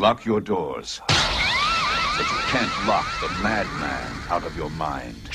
lock your doors, but you can't lock the madman out of your mind.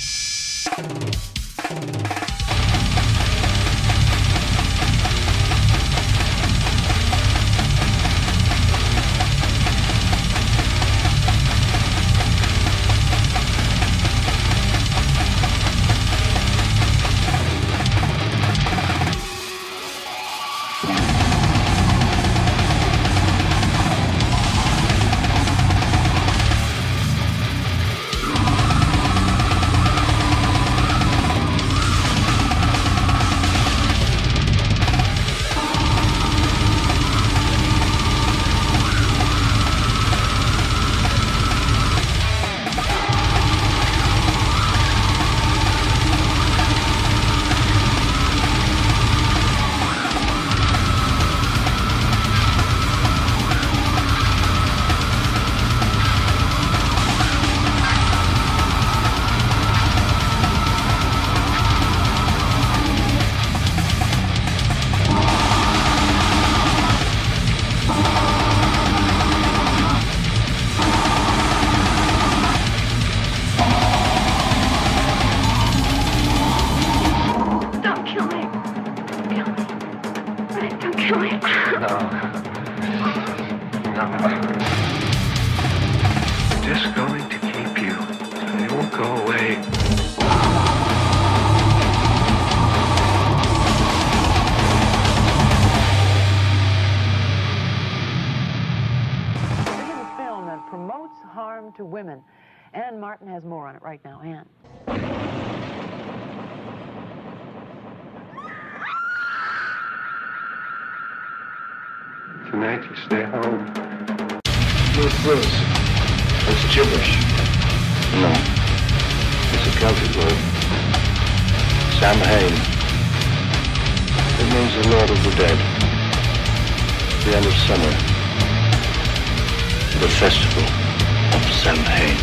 The festival of Samhain.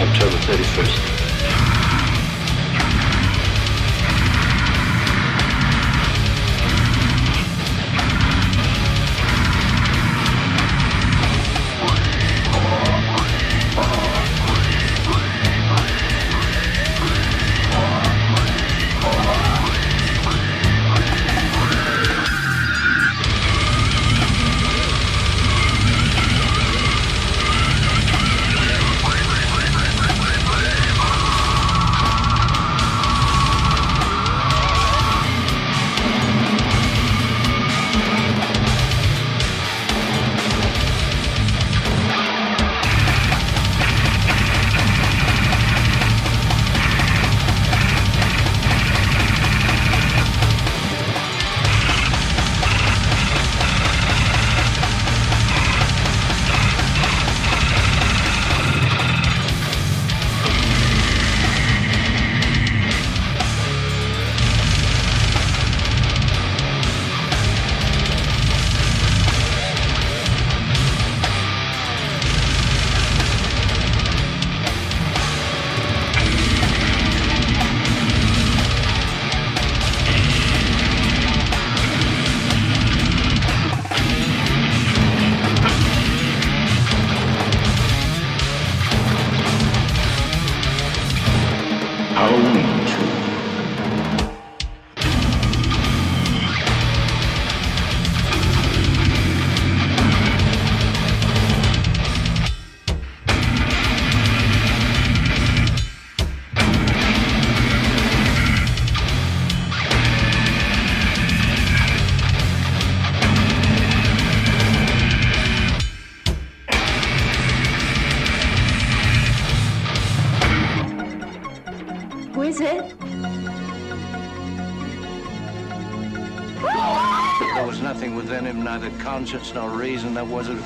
October 31st. Conscience nor reason, that wasn't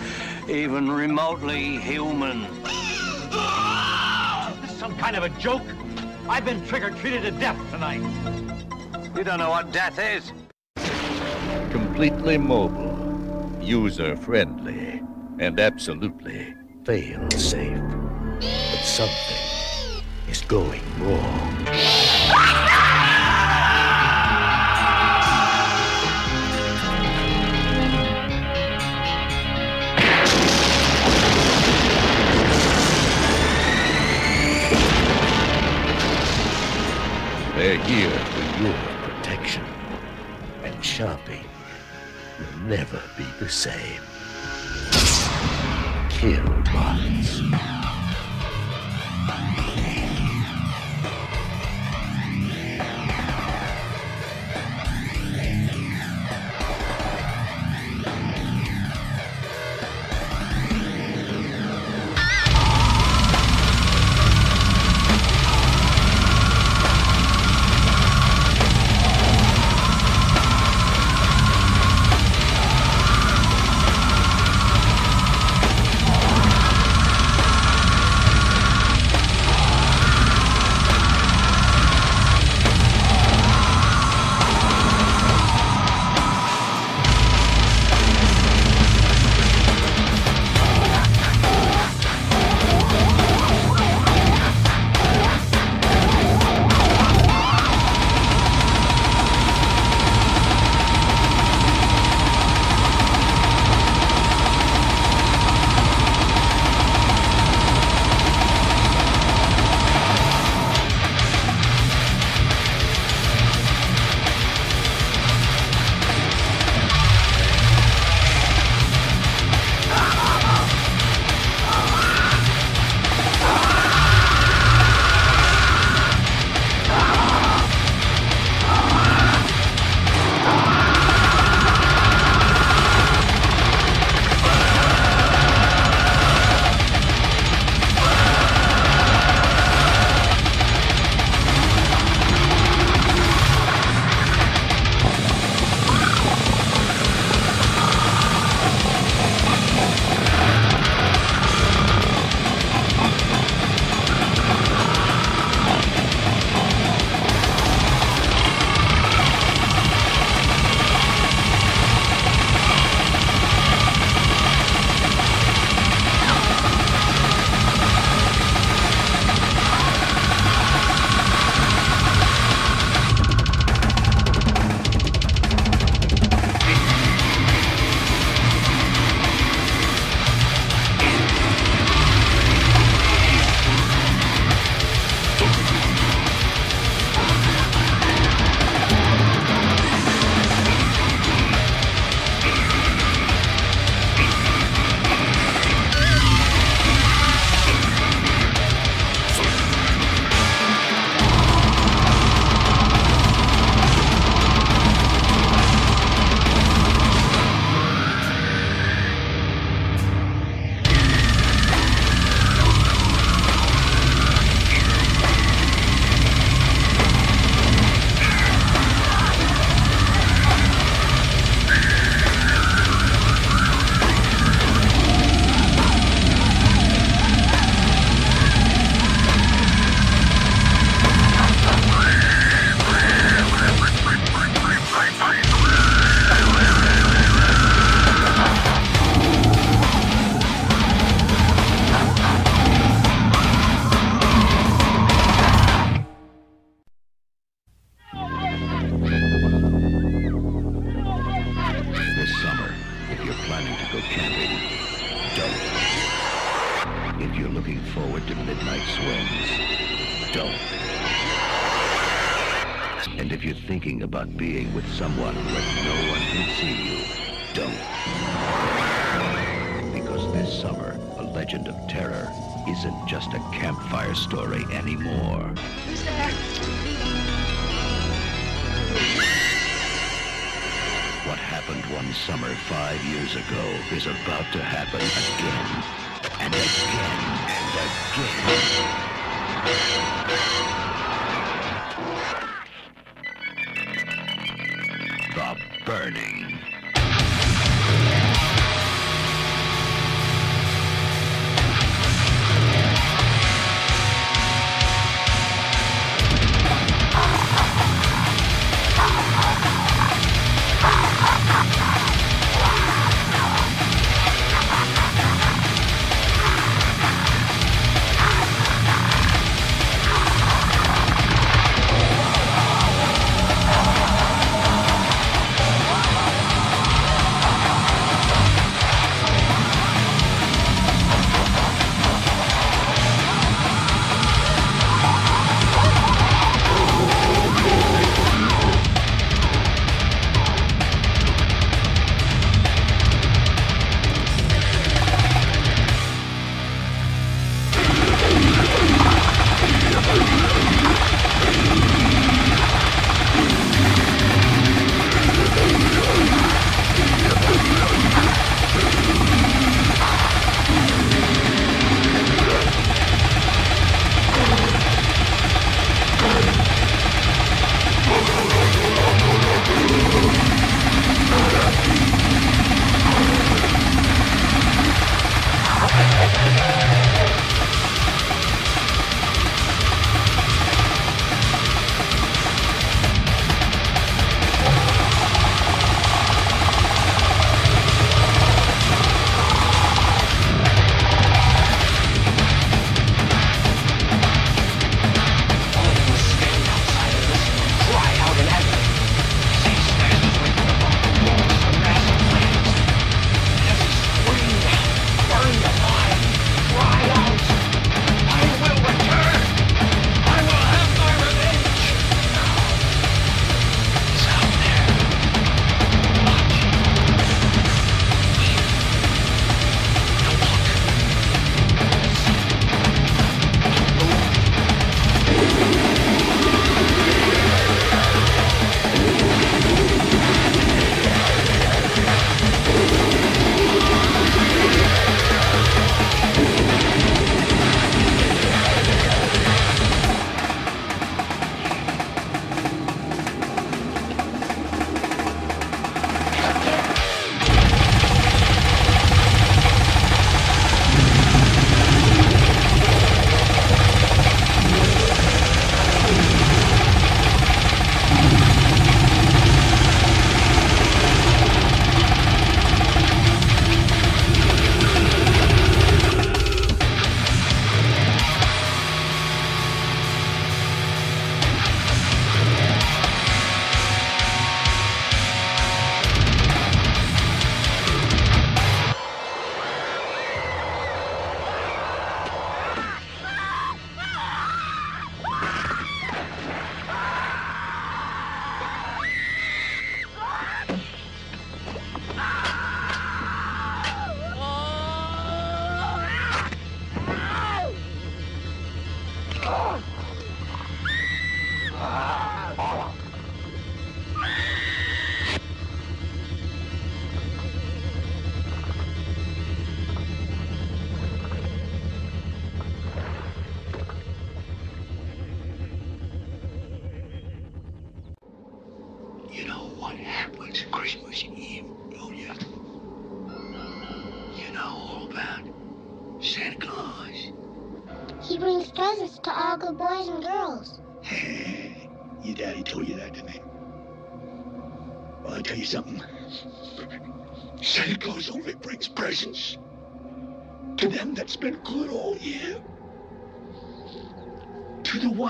even remotely human. This is some kind of a joke. I've been trigger treated to death tonight. You don't know what death is. Completely mobile, user friendly, and absolutely fail safe. But something is going wrong. They're here for your protection. And shopping will never be the same. Kill bots.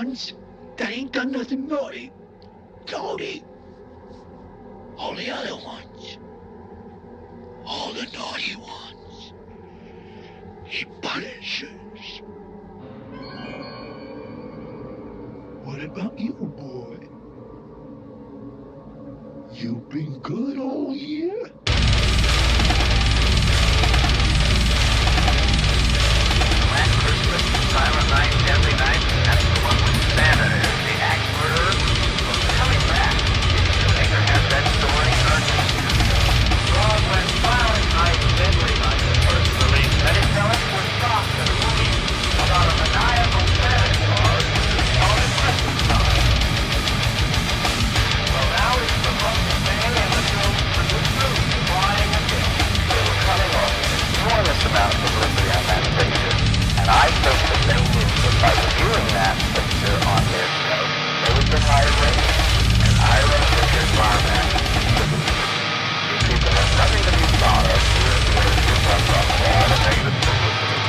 The that ain't done nothing naughty, naughty. All the other ones, all the naughty ones, he punishes. What about you, boy? You've been good all year? I the same news that that picture on their show, would get higher ratings. And I wrote that their format. These people have nothing to be proud of. All the negative publicity.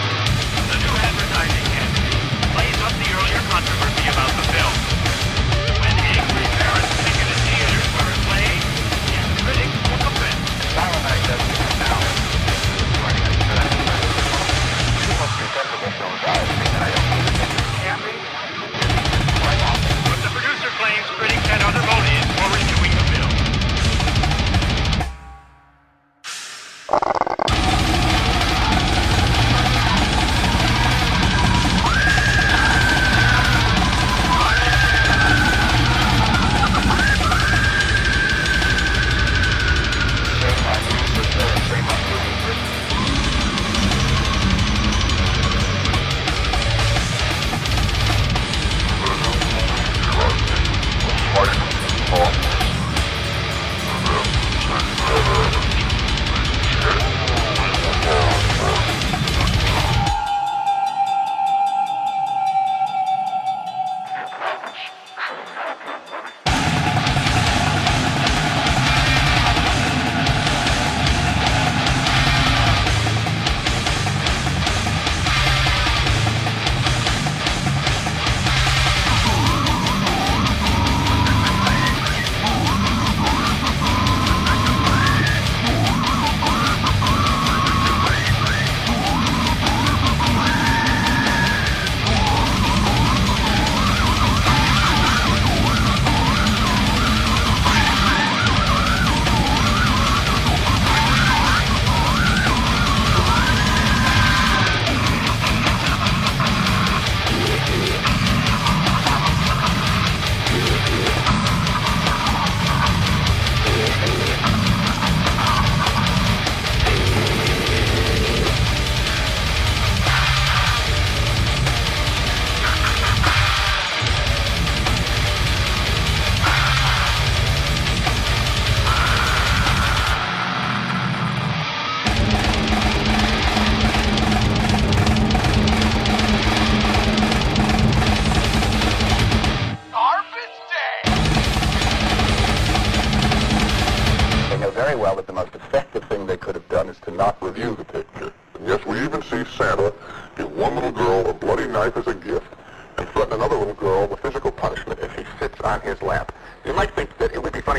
The new advertising campaign plays up the earlier controversy about the film.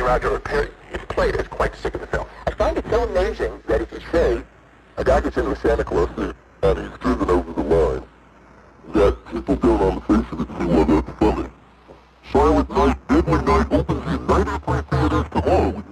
Roger, Perry is played as quite sick of the film. I find it so amazing that if you say a guy gets into a Santa Claus suit and he's driven over the line, that people don't on the face of it see why that's funny. Silent Night, Deadly Night opens in 93 theaters tomorrow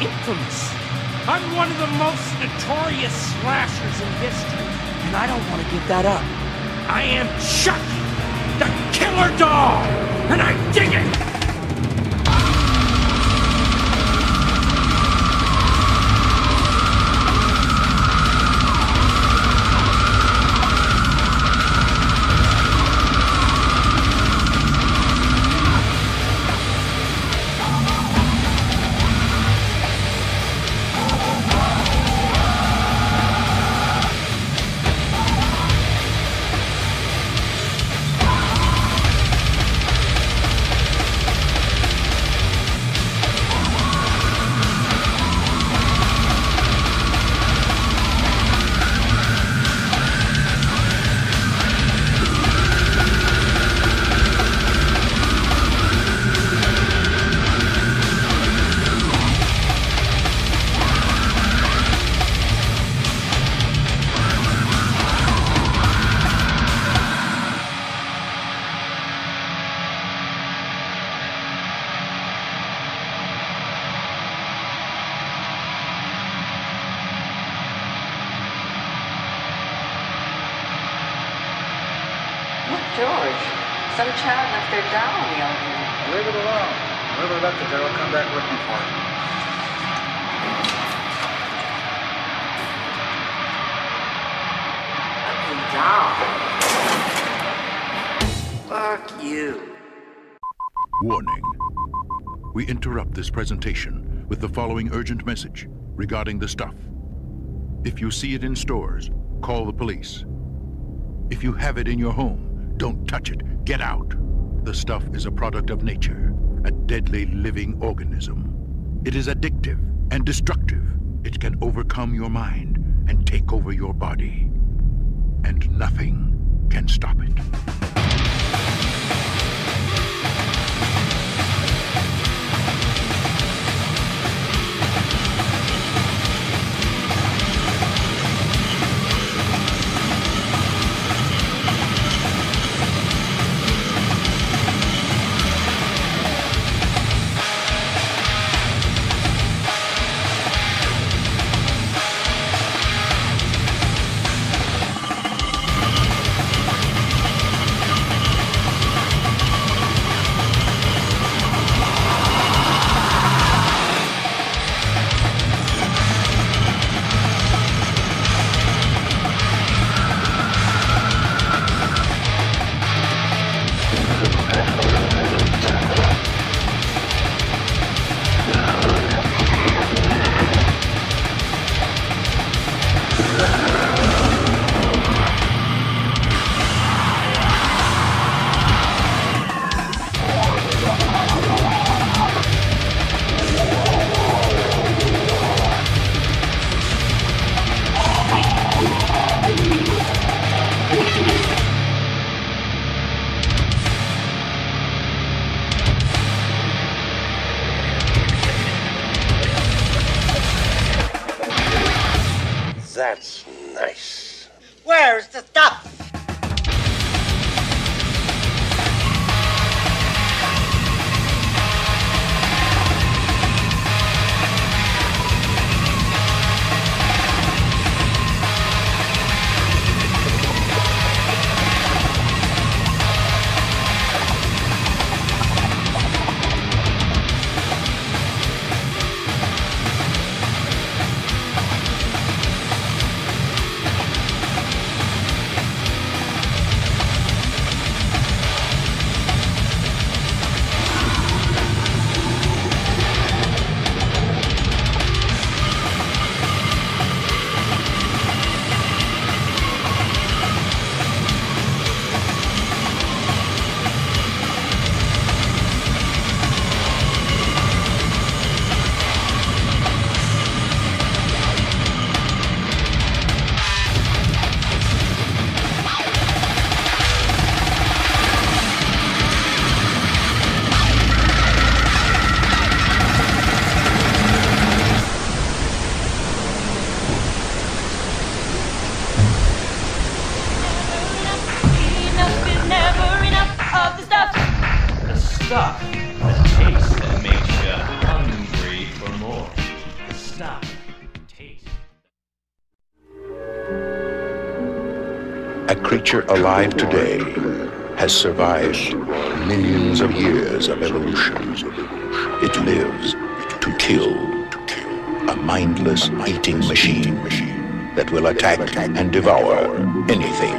infamous. I'm one of the most notorious slashers in history, and I don't want to give that up. I am Chucky, the killer dog, and I dig it! George, some child left their doll in the elevator. Leave it alone. Whoever left it there will come back looking for it. Doll. Fuck you. Warning. We interrupt this presentation with the following urgent message regarding the stuff. If you see it in stores, call the police. If you have it in your home, don't touch it. Get out. The stuff is a product of nature, a deadly living organism. It is addictive and destructive. It can overcome your mind and take over your body. And nothing can stop it. Creature alive today has survived millions of years of evolution. It lives to kill. A mindless eating machine that will attack and devour anything.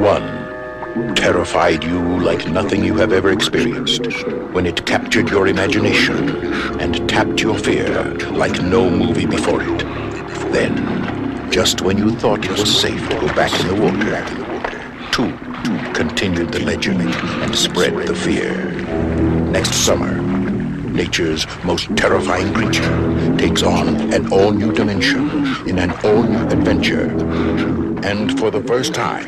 One terrified you like nothing you have ever experienced when it captured your imagination and tapped your fear like no movie before it. Then, just when you thought it was safe to go back in the water, two continued the legend and spread the fear. Next summer, nature's most terrifying creature takes on an all-new dimension in an all-new adventure. And for the first time,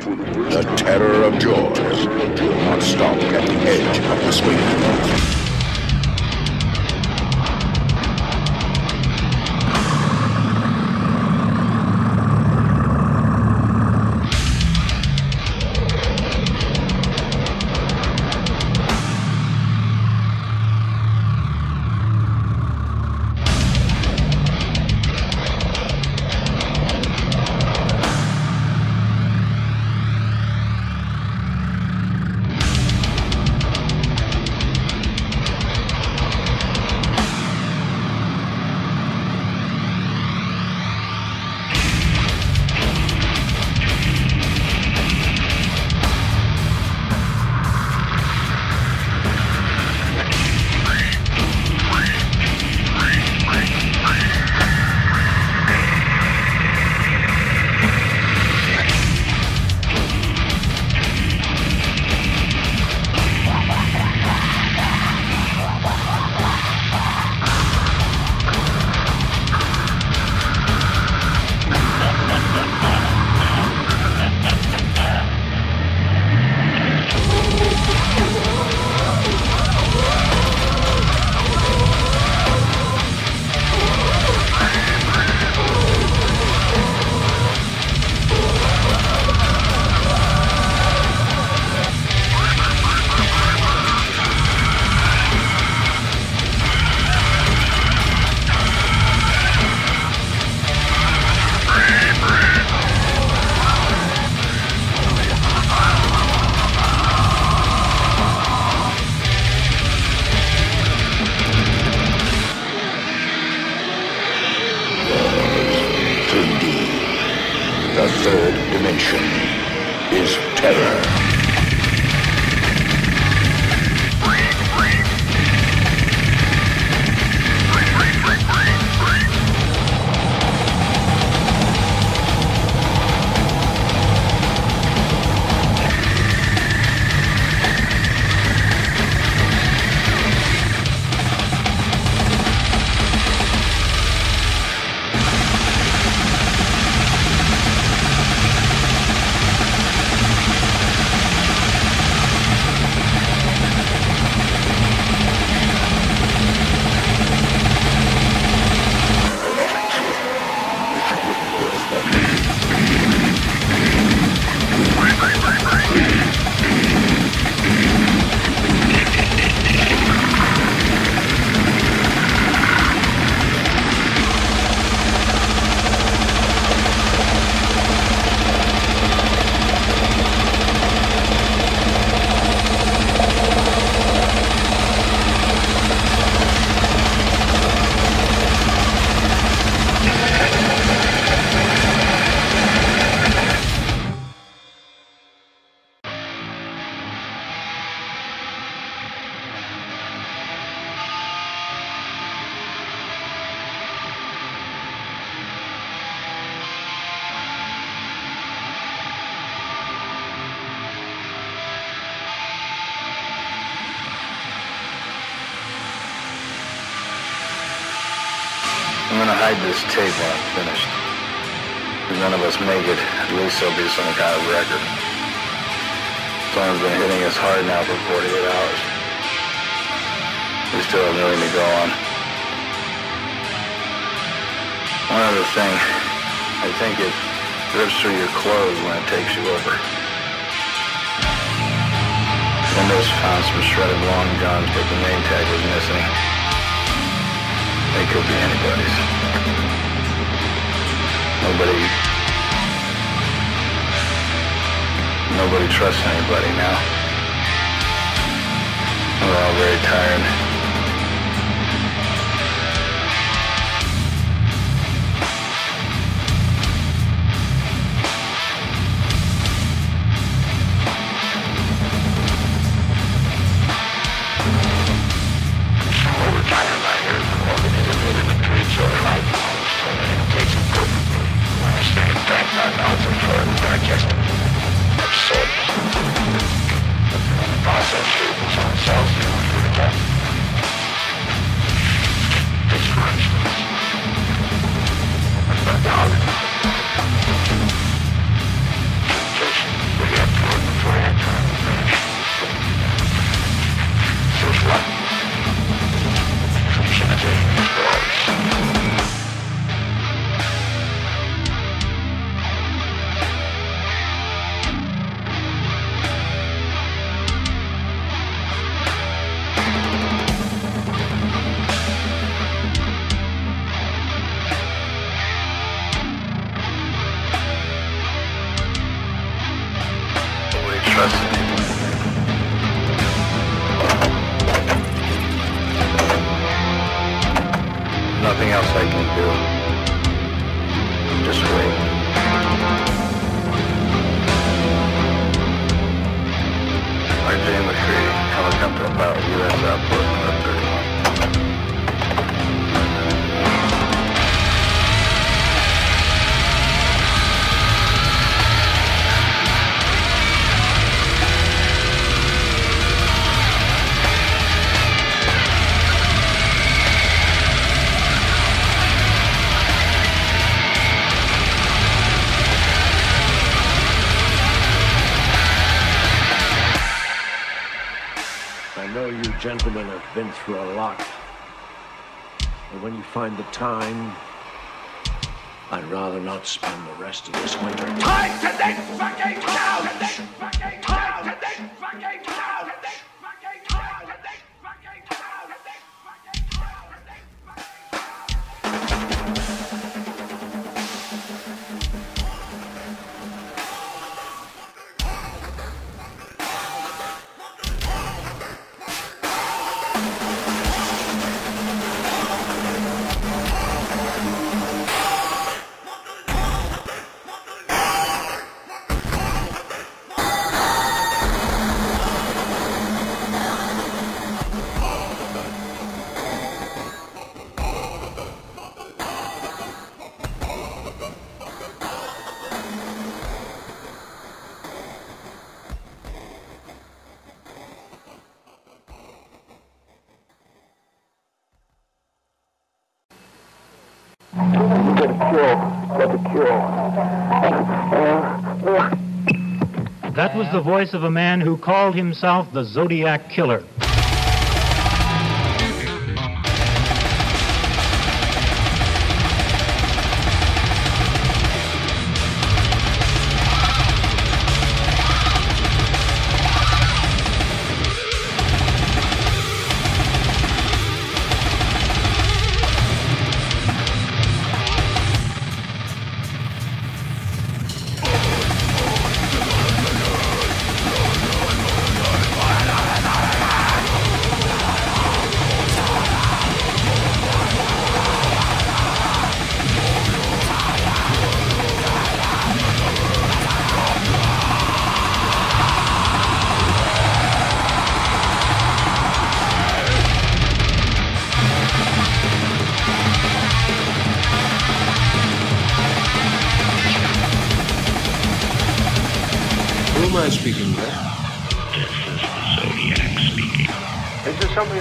the terror of Jaws will not stop at the edge of the screen. Make it, at least there'll be some kind of record. Storm's been hitting us hard now for 48 hours. We still have nothing to go on. One other thing, I think it rips through your clothes when it takes you over. Windows found some shredded long johns, but the name tag was missing. They could be anybody's. Nobody trusts anybody now. We're all very tired. Anybody. Nothing else I can do. Just wait. RJ MacReady, helicopter pilot, U.S. Outpost gentlemen have been through a lot. And when you find the time, I'd rather not spend the rest of this winter. Time to this fucking town! The voice of a man who called himself the Zodiac Killer.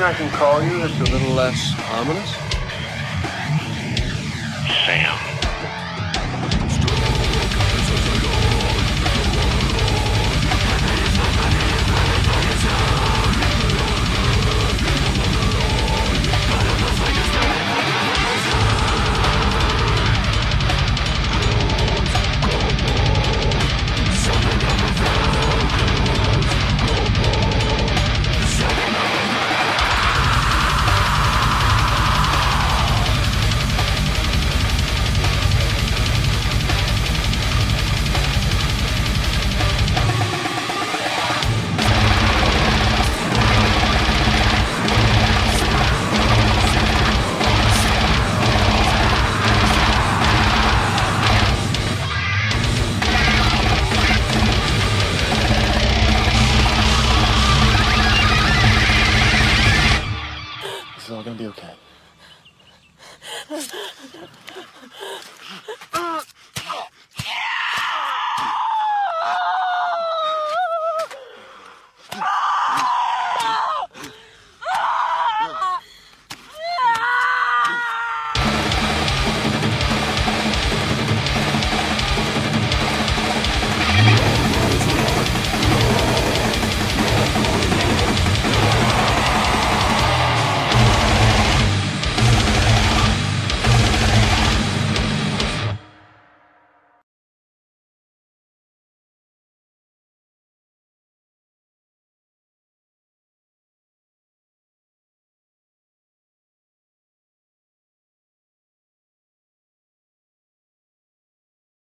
I can call you that's a little less ominous?